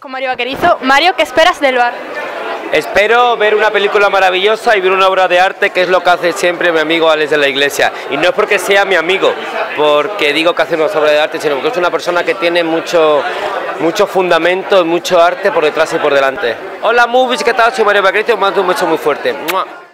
Con Mario Vaquerizo. Mario, ¿qué esperas del bar? Espero ver una película maravillosa y ver una obra de arte, que es lo que hace siempre mi amigo Alex de la Iglesia. Y no es porque sea mi amigo, porque digo que hace una obra de arte, sino porque es una persona que tiene mucho, mucho fundamento, mucho arte por detrás y por delante. Hola, movies, ¿qué tal? Soy Mario Vaquerizo, mando un beso muy fuerte. ¡Mua!